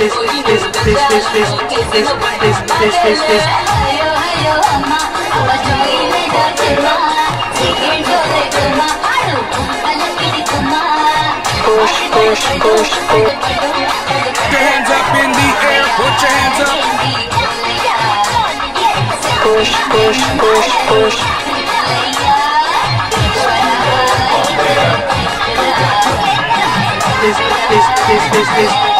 this, this, this, this, this, this, this, this, this, this, this. Push, push, push, push. Put your hands up in the air, put. Push, push, push, push. This, this, this, this, this